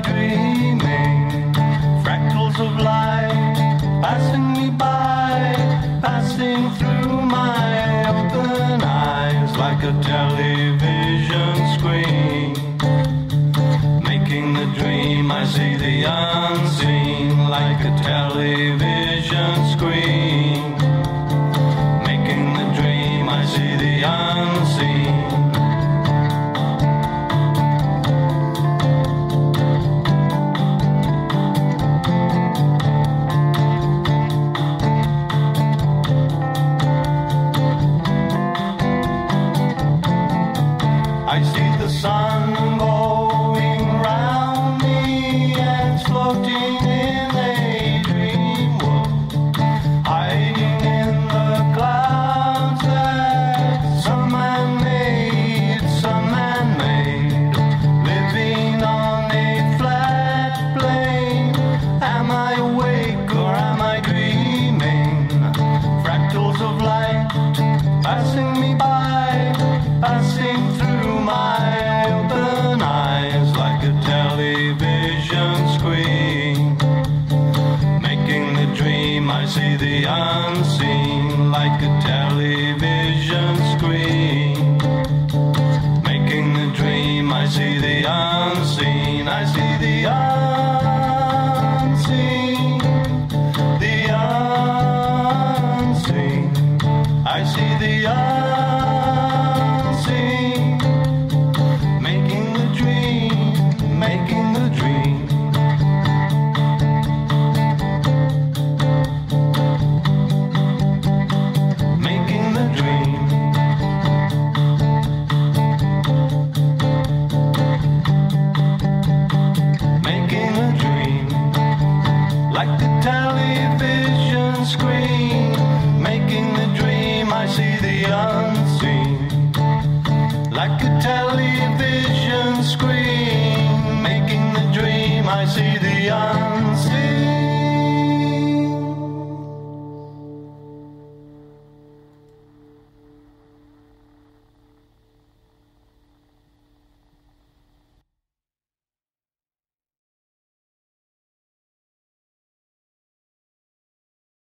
Dreaming? Fractals of light passing me by, passing through my open eyes like a television screen. Making the dream, I see the unseen like a television screen. Making the dream, I see the the sun going round me and floating in a dream world, hiding in the clouds that some man made, some man made, living on a flat plane. Am I awake or am I dreaming? Fractals of light passing me I see the unseen like a television screen. Making the dream, I see the unseen, I see the unseen, television screen, making the dream. I see the unseen, like a television screen, making the dream. I see the